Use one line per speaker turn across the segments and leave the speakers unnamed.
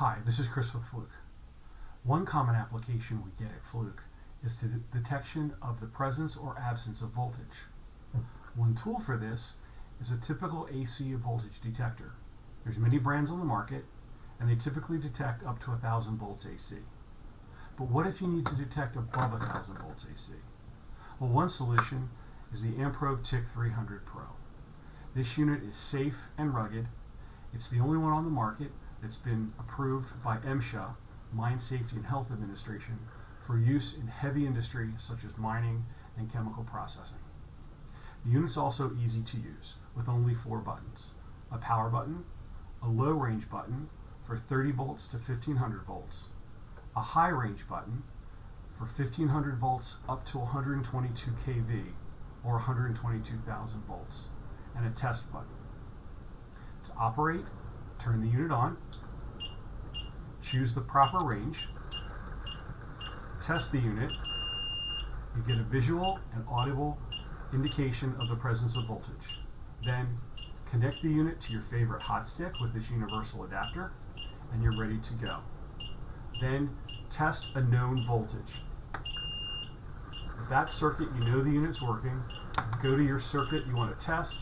Hi, this is Chris with Fluke. One common application we get at Fluke is the detection of the presence or absence of voltage. One tool for this is a typical AC voltage detector. There's many brands on the market and they typically detect up to 1000 volts AC. But what if you need to detect above 1000 volts AC? Well, one solution is the Amprobe TIC 300 Pro. This unit is safe and rugged. It's the only one on the market that's been approved by MSHA, Mine Safety and Health Administration, for use in heavy industry such as mining and chemical processing. The unit's also easy to use with only four buttons. A power button, a low range button for 30 volts to 1500 volts, a high range button for 1500 volts up to 122 kV or 122,000 volts, and a test button. To operate, turn the unit on, choose the proper range, test the unit, you get a visual and audible indication of the presence of voltage. Then connect the unit to your favorite hot stick with this universal adapter and you're ready to go. Then test a known voltage. With that circuit, you know the unit's working. Go to your circuit you want to test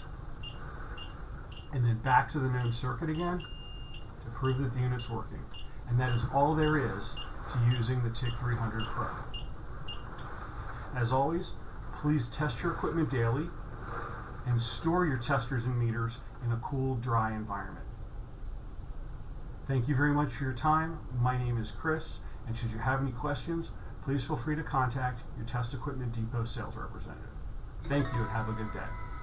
and then back to the known circuit again to prove that the unit's working. And that is all there is to using the TIC 300 Pro. As always, please test your equipment daily and store your testers and meters in a cool, dry environment. Thank you very much for your time. My name is Chris, and should you have any questions, please feel free to contact your Test Equipment Depot sales representative. Thank you and have a good day.